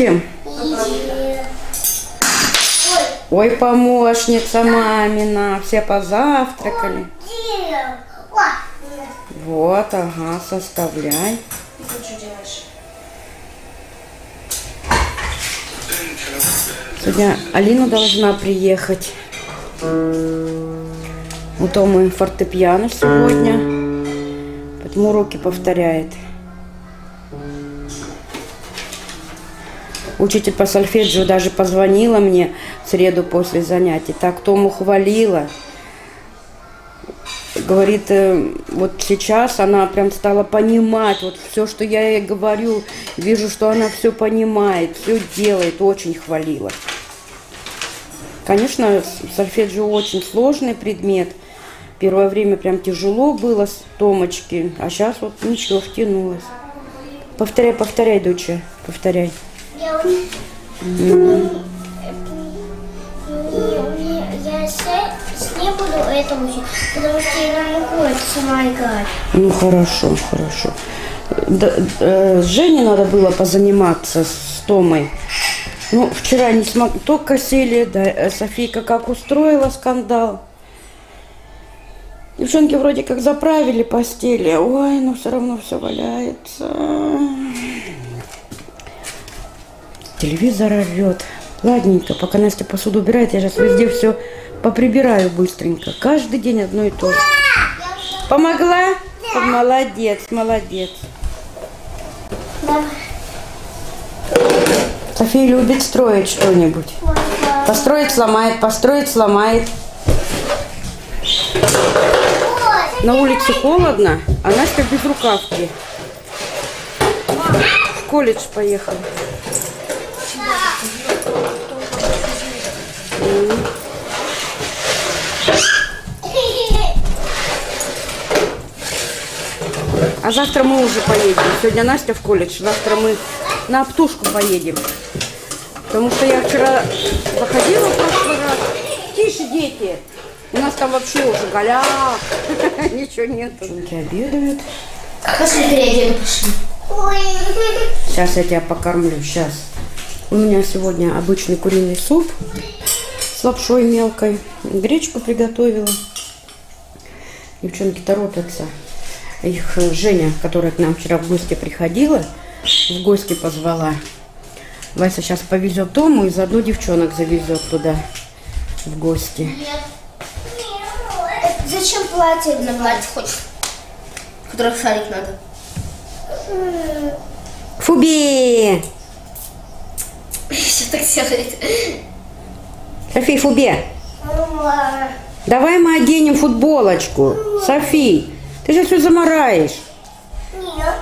Совсем? Ой, помощница мамина. Все позавтракали. Вот, ага, составляй. Сегодня Алина должна приехать. У Томы фортепиано сегодня. Поэтому уроки повторяет. Учитель по сольфеджио даже позвонила мне в среду после занятий. Так Тому хвалила. Говорит, э, вот сейчас она прям стала понимать, вот все, что я ей говорю, вижу, что она все понимает, все делает, очень хвалила. Конечно, сольфеджио очень сложный предмет. Первое время прям тяжело было с Томочки, а сейчас вот ничего, втянулась. Повторяй, повторяй, доча, повторяй. Я с с не буду это учить, потому что я не могу это сама играть. Ну хорошо, хорошо. Да, э, с Женей надо было позаниматься с Томой. Ну, вчера не смог, только сели, да, э, Софийка как устроила скандал. Девчонки вроде как заправили постели, ой, но все равно все валяется. Телевизор орет. Ладненько, пока Настя посуду убирает, я сейчас везде все поприбираю быстренько. Каждый день одно и то же. Помогла? Молодец, молодец. Да. София любит строить что-нибудь. Построить сломает, построить сломает. На улице холодно, а Настя без рукавки. В колледж поехала. А завтра мы уже поедем. Сегодня Настя в колледж, завтра мы на Оптушку поедем. Потому что я вчера заходила в прошлый раз. Тише, дети. У нас там вообще уже голяк. Ничего нет. Девчонки обедают. После переодену пошли. Сейчас я тебя покормлю, сейчас. У меня сегодня обычный куриный суп с лапшой мелкой. Гречку приготовила. Девчонки торопятся. Их э, Женя, которая к нам вчера в гости приходила, в гости позвала. Вася сейчас повезет Тому и заодно девчонок завезет туда в гости. Зачем платье на платье хочешь? Которых шарик надо. Фуби! Все так делает. Софи, Фуби! Давай мы оденем футболочку. Софи, ты сейчас все замараешь. Нет.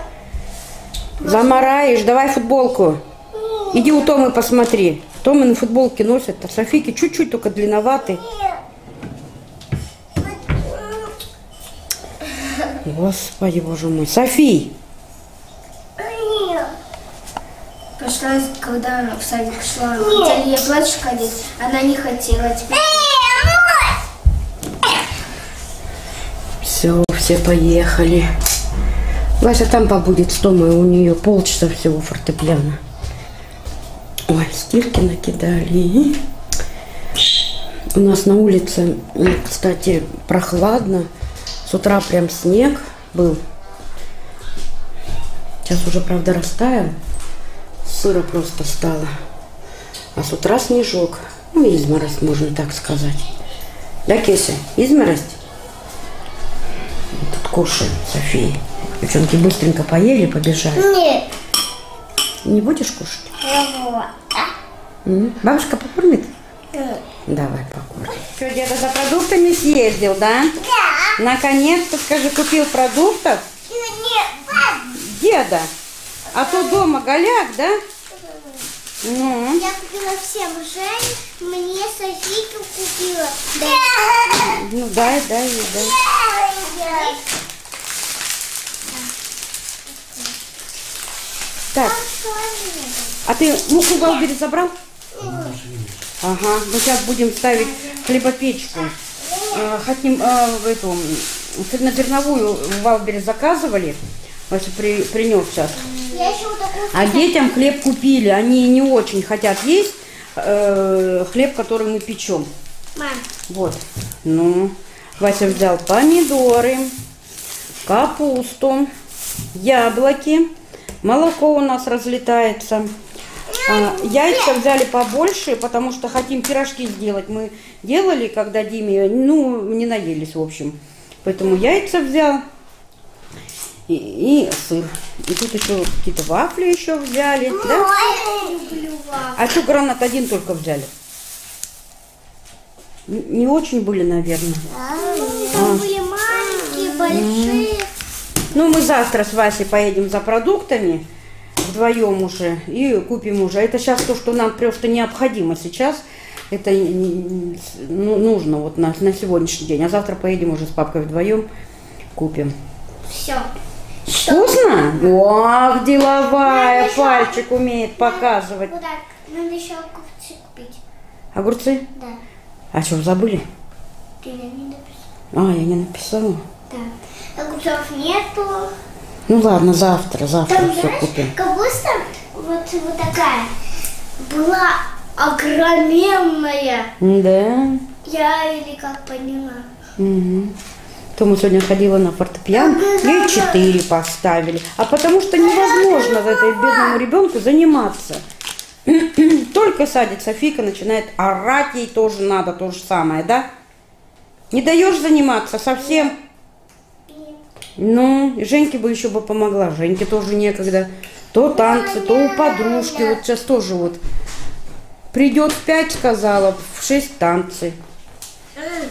Замараешь, давай футболку. Иди у Томы посмотри. Тома на футболке носят, а Софийки чуть-чуть только длинноваты. Господи, боже мой. Софий, Нет. Прошлый раз, когда в садик шла, хотели ей платьишко одеть, она не хотела. Теперь все, все поехали. Вася там побудет с Томой, у нее полчаса всего фортепиано. Ой, стирки накидали. У нас на улице, кстати, прохладно. С утра прям снег был. Сейчас уже, правда, растаял. Сыро просто стало. А с утра снежок. Ну, изморозь, можно так сказать. Да, Кеся? Изморозь? Кушаем, София. Девчонки быстренько поели, побежали. Нет. Не будешь кушать? М? Бабушка покормит? Давай покормим. Что, деда за продуктами съездил, да? Да. Наконец-то, скажи, купил продуктов? Нет. Деда, а то дома голяк, да? Ну, Я купила всем Жень, мне Софийку купила. Да. ну дай, дай, дай. Так, а ты муку в Валбере забрал? Ага, мы сейчас будем ставить хлебопечку. Э, Хотим э, в эту цельнозерновую в Валбере заказывали. Вася при, принес сейчас А детям хлеб купили. Они не очень хотят есть э, хлеб, который мы печем. Вот. Ну, Вася взял помидоры, капусту, яблоки. Молоко у нас разлетается. А, яйца взяли побольше, потому что хотим пирожки сделать. Мы делали, когда Диме, ну, не наелись, в общем. Поэтому яйца взял и, и сыр. И тут еще какие-то вафли еще взяли. Да? я люблю вас. А что гранат один только взяли? Не очень были, наверное. Там были маленькие, большие. Ну, мы завтра с Васей поедем за продуктами вдвоем уже и купим уже. Это сейчас то, что нам просто необходимо сейчас. Это ну, нужно вот на, на сегодняшний день. А завтра поедем уже с папкой вдвоем купим. Все. Вкусно? Ох, деловая, Надо еще- пальчик умеет показывать. Так. Надо еще огурцы купить. Огурцы? Да. А что, забыли? Ты не написал. А, я не написала. Да. Огурцов нету. Ну ладно, завтра, завтра Там, все знаешь, купим. капуста вот, вот такая была огроменная. Да. Я или как поняла. Угу. То мы сегодня ходила на фортепиано, ей четыре поставили. А потому что невозможно в этой бедному ребенку заниматься. Только садится Фика, начинает орать, ей тоже надо то же самое, да? Не даешь заниматься совсем? Ну, Женьке бы еще бы помогла. Женьке тоже некогда. То танцы, то у подружки. Вот сейчас тоже вот. Придет в пять, сказала, в шесть танцы.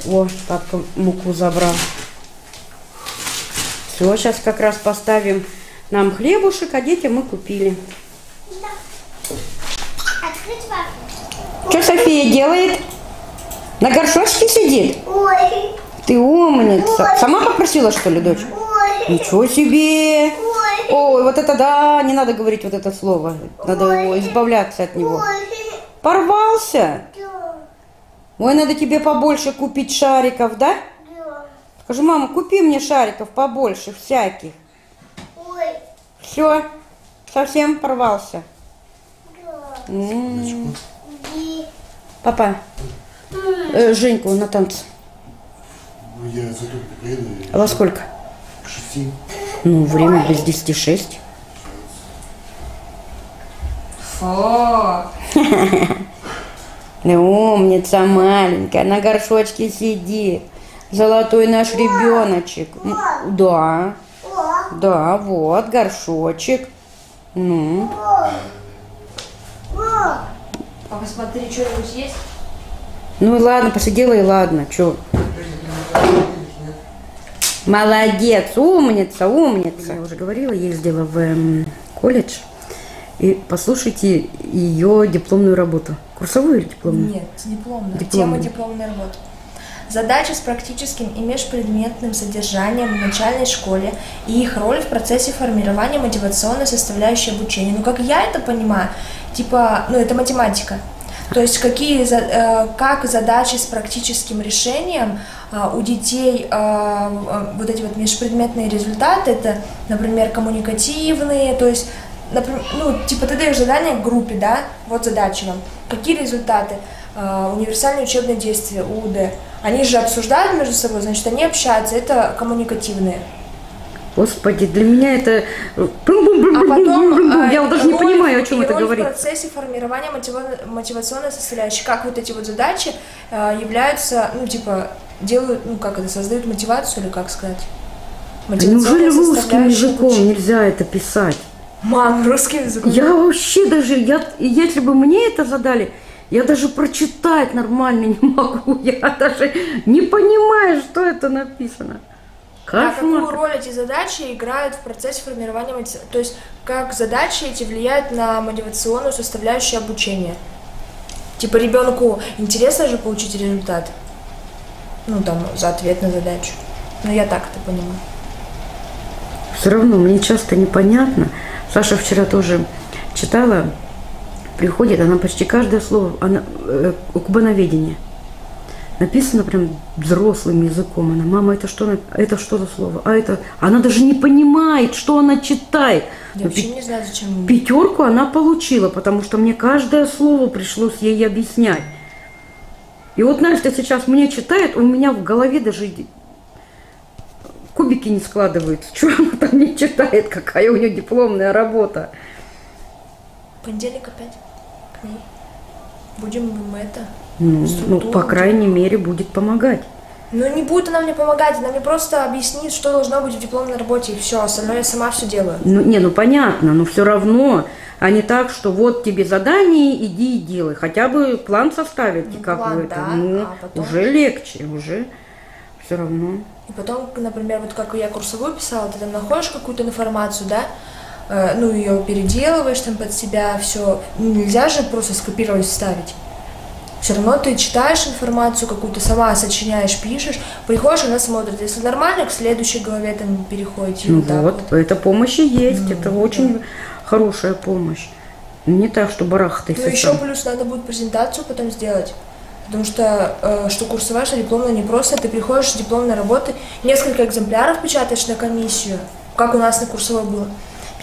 О, папка муку забрал. Все, сейчас как раз поставим нам хлебушек, а детям мы купили. Что София делает? На горшочке сидит? Ой, Ты умница. Сама попросила, что ли, дочь? Ничего себе! ой, вот это да, не надо говорить вот это слово. Надо избавляться от него. Порвался? Ой, надо тебе побольше купить шариков, да? Скажи, мама, купи мне шариков побольше всяких. Ой, Все, совсем порвался. да. М. И Папа, э, Женьку на танцы. Ну, я за только приеду А во сколько? Шести. Ну, время без десяти шесть. Ну, умница маленькая, на горшочке сидит. Золотой наш ребеночек. Да, да, вот, горшочек. Ну. Папа, смотри, что-нибудь есть? ну и ладно, посидела и ладно, чё. Молодец, умница, умница. Я уже говорила, ездила в эм, колледж. И послушайте ее дипломную работу. Курсовую или дипломную? Нет, дипломная. Дипломная. Тема дипломной работы. Задачи с практическим и межпредметным содержанием в начальной школе и их роль в процессе формирования мотивационной составляющей обучения. Ну, как я это понимаю, типа, ну, это математика. То есть какие, э, как задачи с практическим решением а, у детей а, вот эти вот межпредметные результаты, это, например, коммуникативные, то есть, например, ну, типа ты даешь задание группе, да, вот задача вам, какие результаты, универсальные учебные действия, УД, они же обсуждают между собой, значит, они общаются, это коммуникативные. Господи, для меня это... э, А потом, Я вот даже не понимаю, о чем это говорит. в процессе формирования мотива- мотивационной составляющей, как вот эти вот задачи э, являются, ну, типа, делают, ну, как это, создают мотивацию или как сказать? Неужели русским языком нельзя это писать? Мам, русским языком. Я вообще даже, я, если бы мне это задали, я даже прочитать нормально не могу. Я даже не понимаю, что это написано. А какую Кошмар. роль эти задачи играют в процессе формирования мотивации? То есть, как задачи эти влияют на мотивационную составляющую обучения? Типа, ребенку интересно же получить результат? Ну, там, за ответ на задачу. Ну, я так это понимаю. Все равно мне часто непонятно. Саша вчера тоже читала, приходит, она почти каждое слово, она э, кубановедение. Написано прям взрослым языком. Она, мама, это что, это что за слово? А это... Она даже не понимает, что она читает. Я Но вообще пи- не знаю, зачем. Пятерку она получила, потому что мне каждое слово пришлось ей объяснять. И вот Настя сейчас мне читает, у меня в голове даже кубики не складываются. Что она там не читает, какая у нее дипломная работа. Понедельник опять к ней. Будем мы это... Ну, ну, по крайней мере, будет помогать. Ну не будет она мне помогать, она мне просто объяснит, что должно быть в дипломной работе, и все, остальное я сама все делаю. Ну, не, ну понятно, но все равно, а не так, что вот тебе задание, иди и делай. Хотя бы план составите Ну, как план, вы это. да, Ну, а потом- уже легче, уже все равно. И потом, например, вот как я курсовую писала, ты там находишь какую-то информацию, да, ну, ее переделываешь там под себя, все. Нельзя же просто скопировать, вставить. Все равно ты читаешь информацию какую-то, сама сочиняешь, пишешь, приходишь, она смотрит. Если нормально, к следующей главе там переходите. Ну вот вот, это помощь и есть, это очень хорошая помощь. Не так, что барахтайся Ну, еще плюс надо будет презентацию потом сделать. Потому что, э, что курсовая, что дипломная не просто. Ты приходишь с дипломной работы, несколько экземпляров печатаешь на комиссию, как у нас на курсовой было.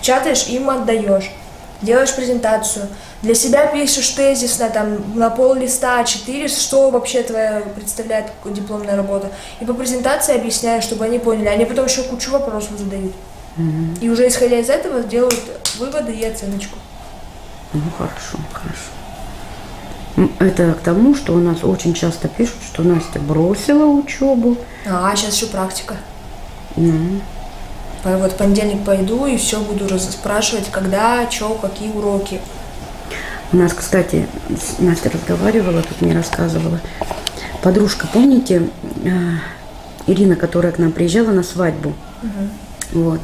Печатаешь, им отдаешь. Делаешь презентацию. Для себя пишешь тезисно, там, на пол листа А4, что вообще твоя представляет дипломная работа. И по презентации объясняешь, чтобы они поняли. Они потом еще кучу вопросов задают. И уже исходя из этого делают выводы и оценочку. Ну хорошо, хорошо. М, Это к тому, что у нас очень часто пишут, что Настя бросила учебу. А, сейчас еще практика. Ну, Вот в понедельник пойду и все буду спрашивать, когда, что, какие уроки. У нас, кстати, Настя разговаривала, тут мне рассказывала. Подружка, помните, э, Ирина, которая к нам приезжала на свадьбу? Вот.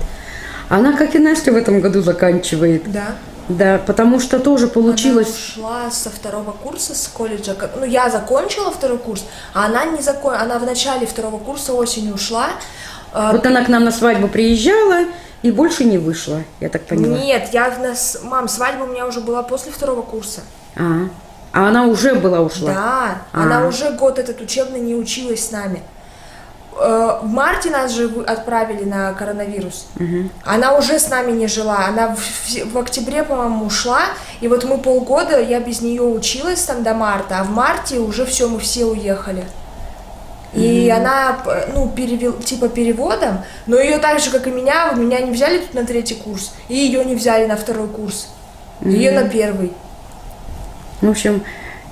Она, как и Настя, в этом году заканчивает. Да. Да, потому что тоже Она получилось... ушла со второго курса с колледжа. Ну, я закончила второй курс, а она не закон... Она в начале второго курса осенью ушла. А, Вот она к нам на свадьбу приезжала и больше не вышла, я так поняла. Нет, я на с- мам, свадьба у меня уже была после второго курса. А, а она уже была ушла? Да, А. она уже год этот учебный не училась с нами. Э, В марте нас же отправили на коронавирус. Она уже с нами не жила. Она в- в октябре, по-моему, ушла. И вот мы полгода, я без нее училась там до марта, а в марте уже все, мы все уехали. И она, п- ну, перевел, типа переводом, но ее так же, как и меня, меня не взяли тут на третий курс, и ее не взяли на второй курс. Ее на первый. В общем,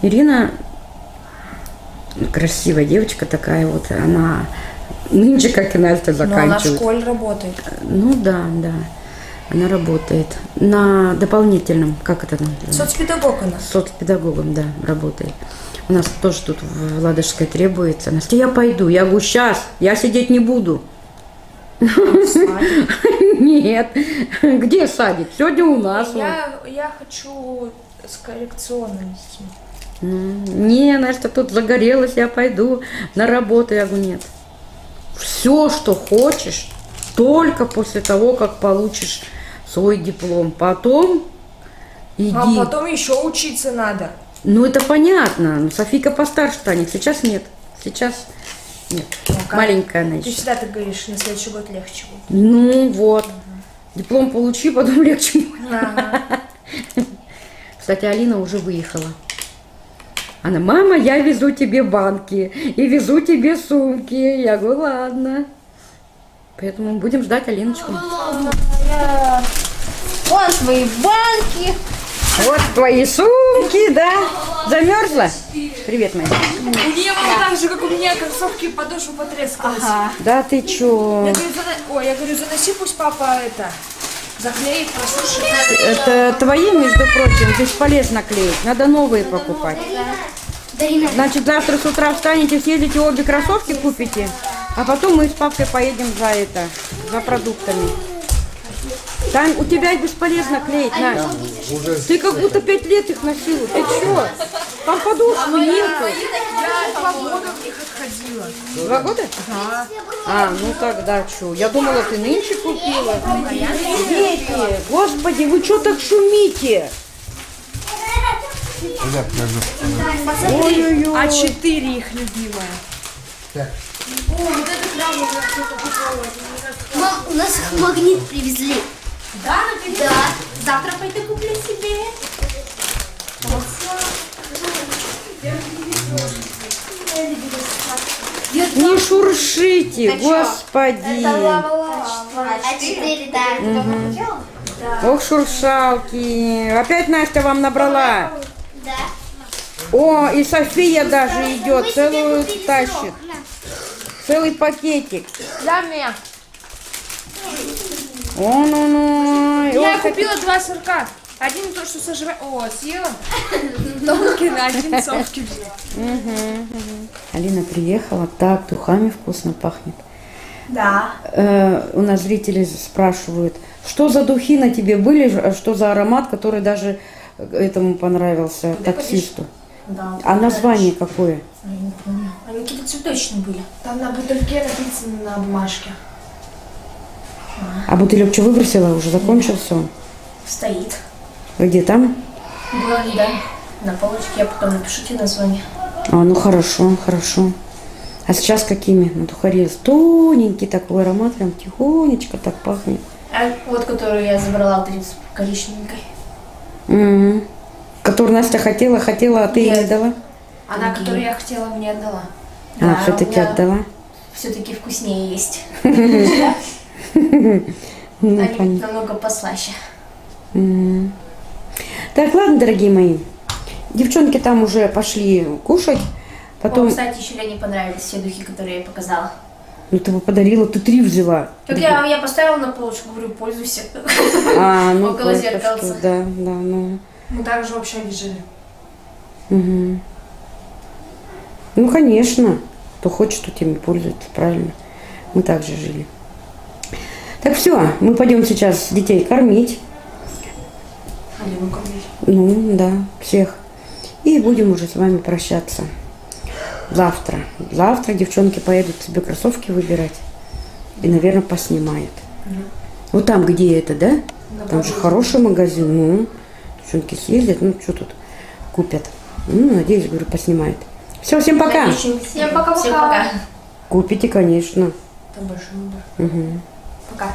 Ирина красивая девочка такая вот, она нынче, как и Настя, Но она в заканчивает. школе работает. Ну да, да. Она работает на дополнительном, как это называется? Соцпедагог она. Соцпедагогом, да, работает. У нас тоже тут в Ладожской требуется. Настя, я пойду. Я говорю, сейчас, я сидеть не буду. Нет. Где садик? Сегодня у нас. Я, я хочу с коррекционными детьми. Ну, Не, Настя, тут загорелась, я пойду на работу. Я говорю, нет. Все, что хочешь, только после того, как получишь свой диплом. Потом иди. А потом еще учиться надо. Ну, это понятно. Ну, Софийка постарше станет. Сейчас нет. Сейчас нет. как? Маленькая она Ты еще. всегда так говоришь, на следующий год легче будет. Ну, вот. Диплом получи, потом легче будет. Кстати, Алина уже выехала. Она, мама, я везу тебе банки и везу тебе сумки. Я говорю, ладно. Поэтому будем ждать Алиночку. Вон твои банки. Вот твои сумки, да? Замерзла? Привет, моя. У нее так же, как у меня, кроссовки подошва потрескалась. Да ты чё? Я говорю, зана- Ой, я говорю, заноси, пусть папа это заклеит, просушит. Это твои, между прочим, бесполезно клеить. Надо новые покупать. Значит, завтра с утра встанете, съездите обе кроссовки купите, а потом мы с папой поедем за это, за продуктами. Там у тебя бесполезно клеить, Настя. Ты как будто пять лет их носила. Ты чё? Там подушку нету. Я два года в них отходила. Два года? Да. А, ну тогда что? Я думала, ты нынче купила. Дети, господи, вы что так шумите? Покажу. Посмотри, А4 их любимая. Так, Мам, у нас магнит привезли. Да, наконец. Да. Завтра пойду куплю себе. Не шуршите, господи. А4, да. Ох, шуршалки. Опять Настя вам набрала. Да. О, и София даже идет, целую тащит. Целый пакетик. Да, меня. О, ну, ну. Я Ох, купила два сырка. Один то, что сожрать. О, съела. Тонкий на один совки. Алина приехала, так духами вкусно пахнет. Да. Э, у нас зрители спрашивают, что за духи на тебе были, а что за аромат, который даже этому понравился, таксисту. Да. А название какое? Они какие-то цветочные были. Там на бутыльке написано на бумажке. А бутылек что выбросила уже? Закончился он? Стоит. Где там? Было, да. На полочке я потом напишу тебе название. А, ну хорошо, хорошо. А сейчас какими? На тухаре тоненький такой аромат, прям тихонечко так пахнет. А вот которую я забрала вот с коричневенькой. М. Который Настя хотела, хотела, а ты ей Нет. не дала? Она, которую я хотела, мне отдала. А, все-таки отдала? Все-таки вкуснее есть. Ну, Они понятно. намного послаще. Так, ладно, дорогие мои. Девчонки там уже пошли кушать. Потом, О, кстати, еще Лене понравились все духи, которые я показала. ну ты бы подарила, ты три взяла. Так я, я поставила на полочку, говорю, пользуйся. А, ну Около зеркальца. Да, да, ну. Мы также в общаге жили. Мгм. Ну, конечно. Кто хочет, то теми пользуется, правильно. Мы также жили. Так все, мы пойдем сейчас детей кормить. Ну, да, всех. И будем уже с вами прощаться. Завтра. Завтра девчонки поедут себе кроссовки выбирать. И, наверное, поснимают. Вот там, где это, да? Там же хороший магазин. Ну, девчонки съездят, ну, что тут купят. Ну, надеюсь, говорю, поснимают. Все, всем пока. Всем пока-пока. Купите, конечно. Там не будет. Мгм. Пока.